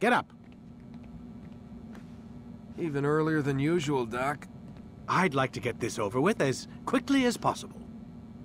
Get up. Even earlier than usual, Doc. I'd like to get this over with as quickly as possible.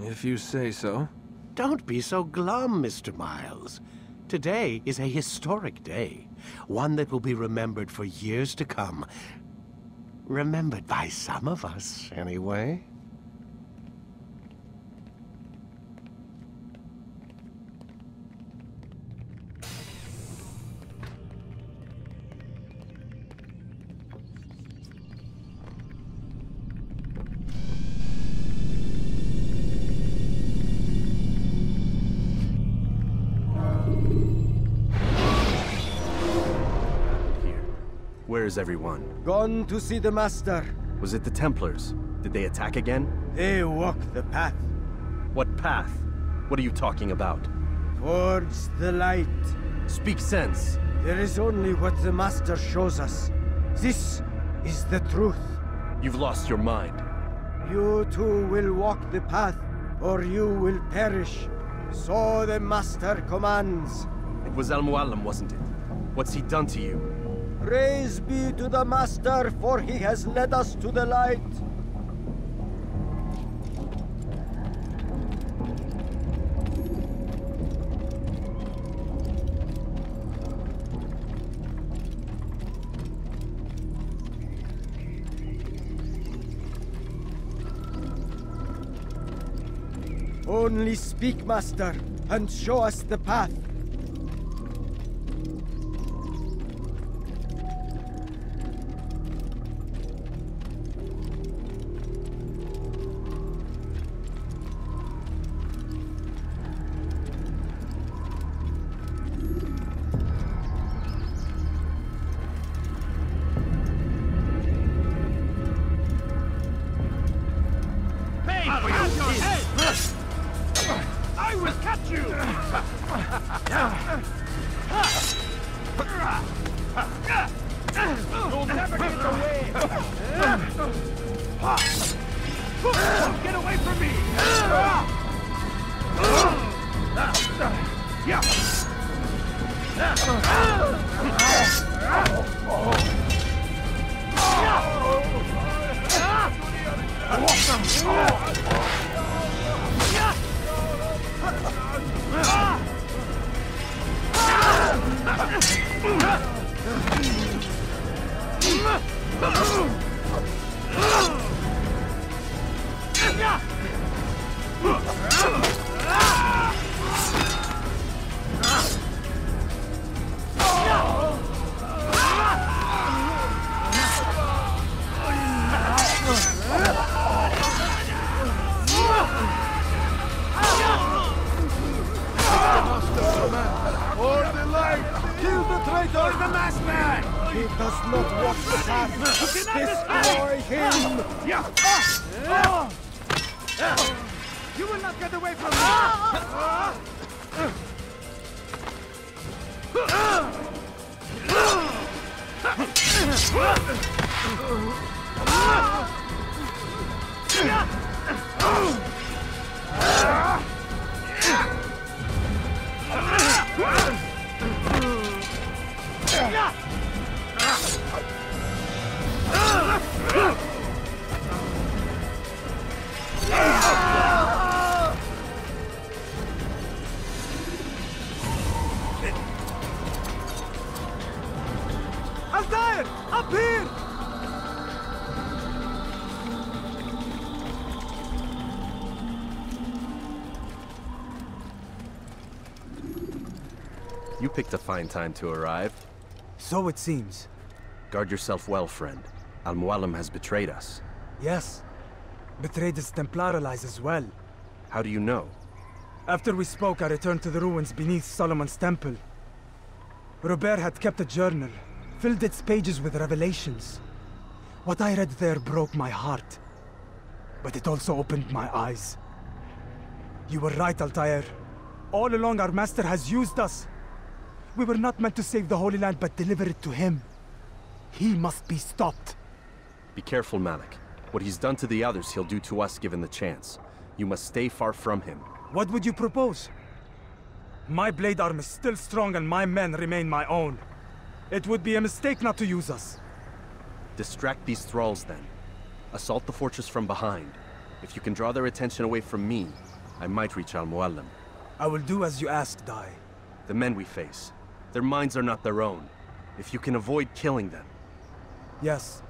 If you say so. Don't be so glum, Mr. Miles. Today is a historic day. One that will be remembered for years to come. Remembered by some of us, anyway. Where is everyone? Gone to see the Master. Was it the Templars? Did they attack again? They walk the path What path? What are you talking about? towards the light. Speak sense. There is only what the Master shows us. This is the truth. You've lost your mind. You too will walk the path, or you will perish. So the Master commands. It was Al Mualim, wasn't it? What's he done to you? Praise be to the Master, for he has led us to the light. Only speak, Master, and show us the path. Ah! Altair! You picked a fine time to arrive. So it seems. Guard yourself well, friend. Al Mualim has betrayed us. Yes. Betrayed his Templar allies as well. How do you know? After we spoke, I returned to the ruins beneath Solomon's temple. Robert had kept a journal, filled its pages with revelations. What I read there broke my heart. But it also opened my eyes. You were right, Altair. All along our master has used us. We were not meant to save the Holy Land, but deliver it to him. He must be stopped. Be careful, Malik. What he's done to the others, he'll do to us given the chance. You must stay far from him. What would you propose? My blade arm is still strong and my men remain my own. It would be a mistake not to use us. Distract these thralls then. Assault the fortress from behind. If you can draw their attention away from me, I might reach Al-Mualim. I will do as you ask, Dai. The men we face, their minds are not their own. If you can avoid killing them. Yes.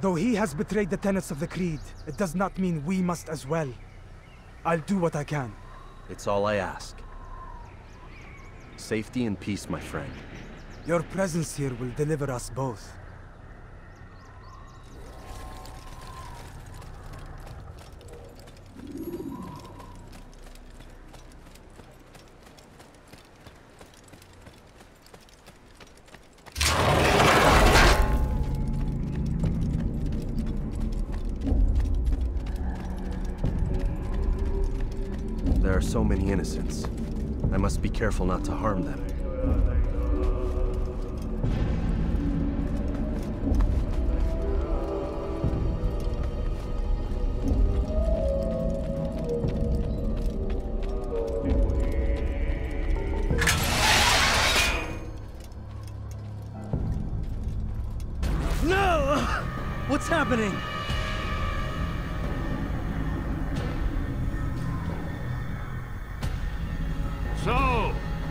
Though he has betrayed the tenets of the Creed, it does not mean we must as well. I'll do what I can. It's all I ask. Safety and peace, my friend. Your presence here will deliver us both. So many innocents. I must be careful not to harm them.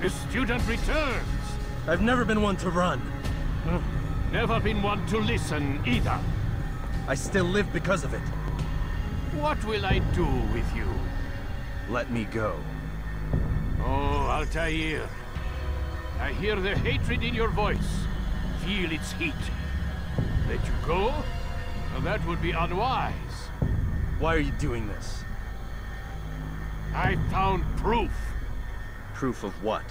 The student returns. I've never been one to run. Hmm. Never been one to listen either. I still live because of it. What will I do with you? Let me go. Oh, Altair. I hear the hatred in your voice. Feel its heat. Let you go? Well, that would be unwise. Why are you doing this? I found proof Proof of what?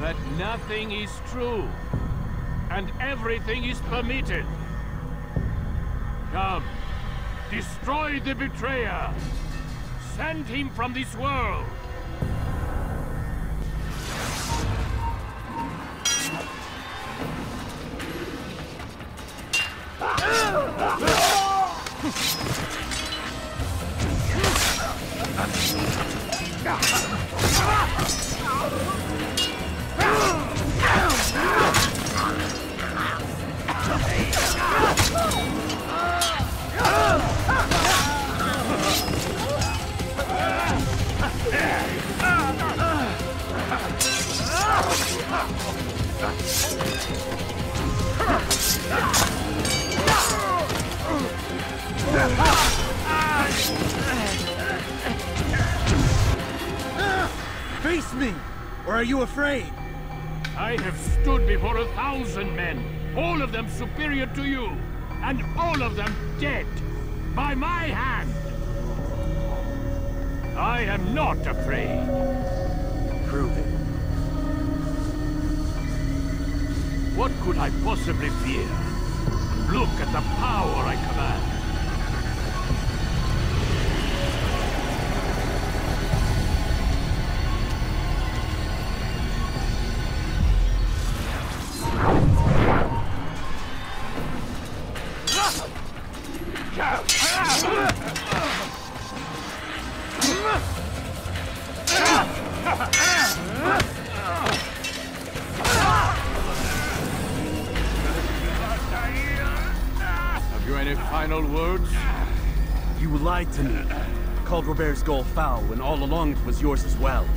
that nothing is true. And everything is permitted. Come, destroy the betrayer. Send him from this world. Ah! Face me! Or are you afraid? I have stood before a thousand men, all of them superior to you, and all of them dead, by my hand. I am not afraid. Prove it. What could I possibly fear? Look at the power I command. Robert's goal foul when all along it was yours as well.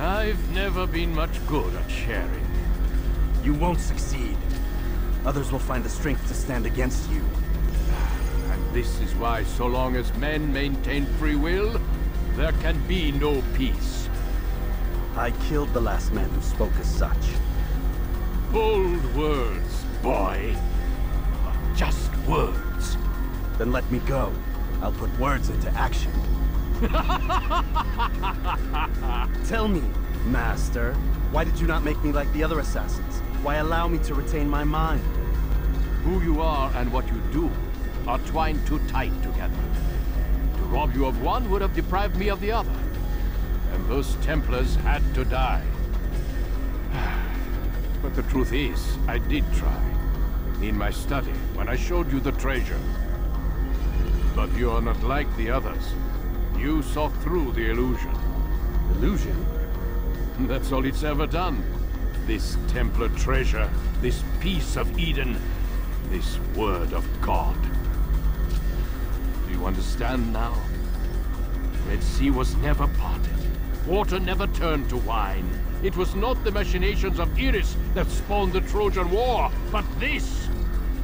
I've never been much good at sharing. You won't succeed. Others will find the strength to stand against you. And this is why so long as men maintain free will, there can be no peace. I killed the last man who spoke as such. Bold words, boy. Just words. Then let me go. I'll put words into action. Tell me, Master, why did you not make me like the other assassins? Why allow me to retain my mind? Who you are and what you do are twined too tight together. To rob you of one would have deprived me of the other. And those Templars had to die. But the truth is, I did try. In my study, when I showed you the treasure. But you are not like the others. You saw through the illusion. Illusion? That's all it's ever done. This Templar treasure, this piece of Eden, this word of God. Do you understand now? Red Sea was never parted. Water never turned to wine. It was not the machinations of Eris that spawned the Trojan War, but this!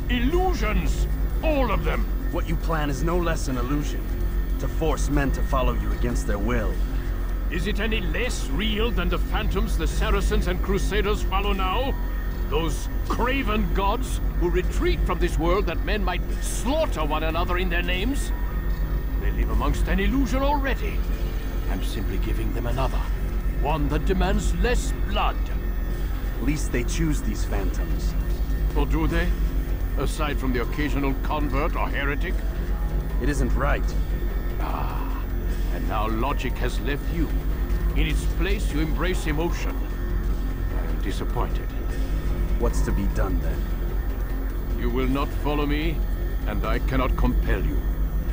Illusions! All of them! What you plan is no less an illusion. To force men to follow you against their will. Is it any less real than the phantoms the Saracens and Crusaders follow now? Those craven gods who retreat from this world that men might slaughter one another in their names? They live amongst an illusion already. I'm simply giving them another. One that demands less blood. At least they choose these phantoms. Or do they? Aside from the occasional convert or heretic? It isn't right. Ah, and now logic has left you. In its place, you embrace emotion. I am disappointed. What's to be done then? You will not follow me, and I cannot compel you.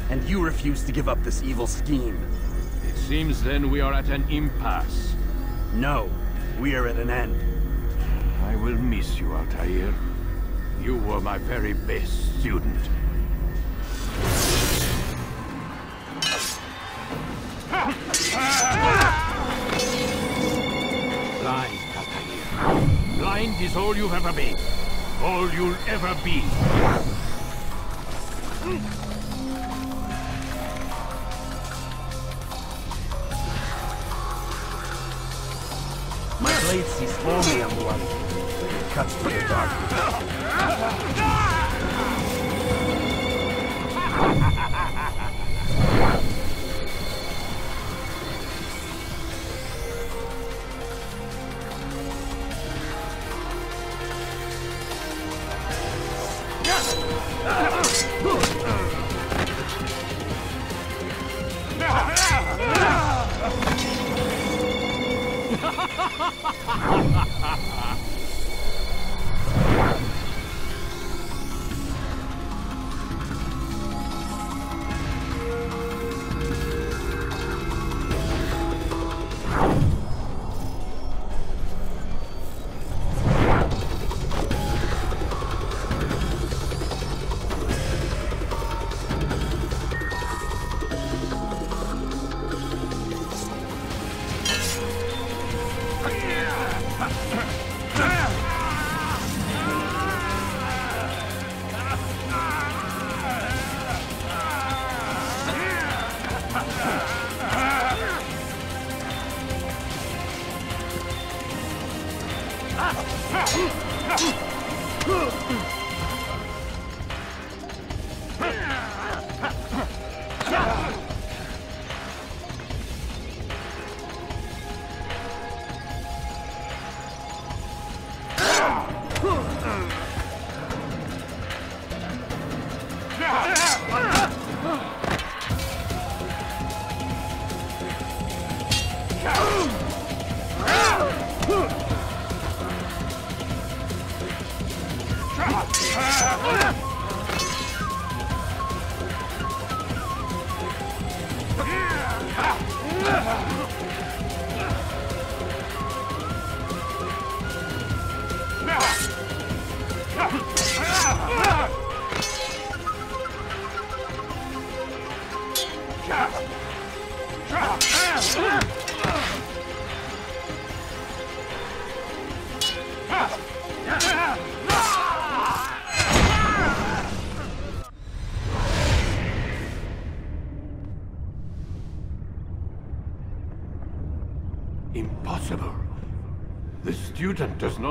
And you refuse to give up this evil scheme. It seems then we are at an impasse. No, we are at an end. I will miss you, Altair. You were my very best student. Blind, Altair. Blind is all you've ever been. All you'll ever be. My blade sees only Amuan. It cuts through the darkness. Impossible.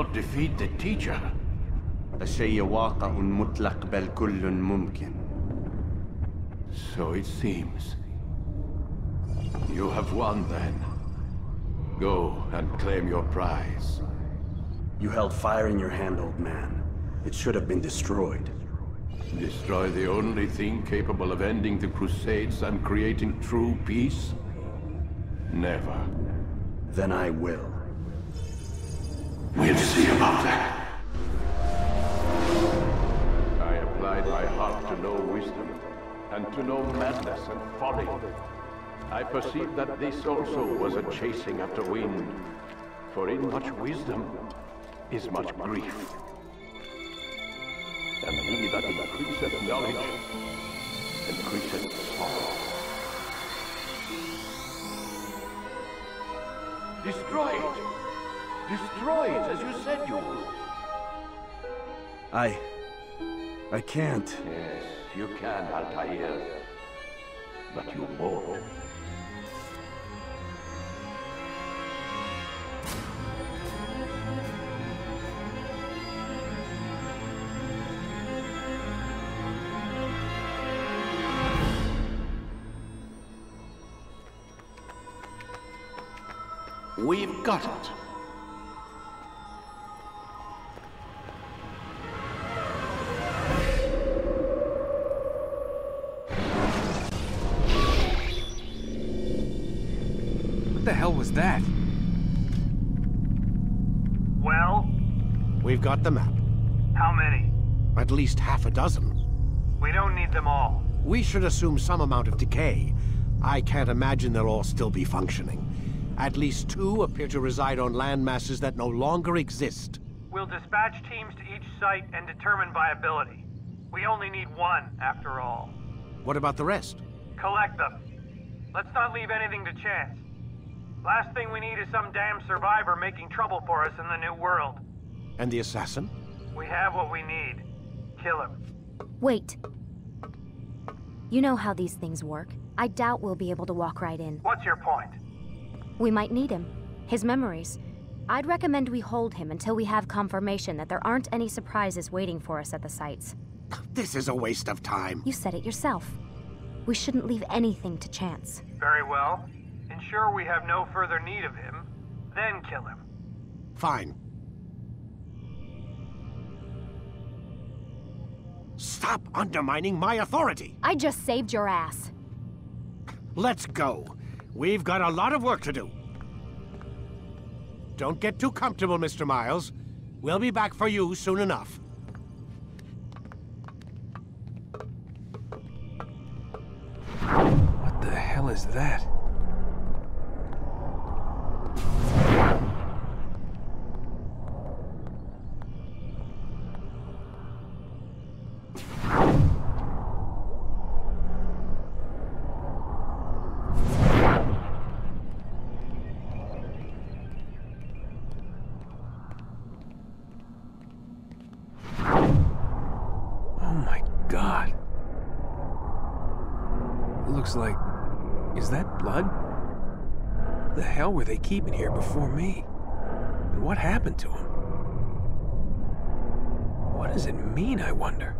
student does not defeat the teacher. الشيء واقع مطلق بل كل ممكن. So it seems. You have won then. Go and claim your prize. You held fire in your hand, old man. It should have been destroyed. Destroy the only thing capable of ending the Crusades and creating true peace? Never. Then I will. We'll see about that. I applied my heart to know wisdom, and to know madness and folly. I perceived that this also was a chasing after wind, for in much wisdom is much grief. And he that increaseth knowledge increaseth sorrow. Destroy it! Destroy it, as you said you would. I... I can't. Yes, you can, Altair. But you won't. We've got it. The hell was that? Well, We've got the map. how many? At least half a dozen. We don't need them all. We should assume some amount of decay. I can't imagine they'll all still be functioning. At least two appear to reside on land masses that no longer exist. We'll dispatch teams to each site and determine viability. We only need one, after all. What about the rest? Collect them. Let's not leave anything to chance. Last thing we need is some damn survivor making trouble for us in the new world. And the assassin? We have what we need. Kill him. Wait. You know how these things work. I doubt we'll be able to walk right in. What's your point? We might need him. His memories. I'd recommend we hold him until we have confirmation that there aren't any surprises waiting for us at the sites. This is a waste of time. You said it yourself. We shouldn't leave anything to chance. Very well. Ensure we have no further need of him, then kill him. Fine. Stop undermining my authority! I just saved your ass. Let's go. We've got a lot of work to do. Don't get too comfortable, Mr. Miles. We'll be back for you soon enough. What the hell is that? Is that blood? The hell were they keeping here before me? And what happened to him? What does it mean, I wonder?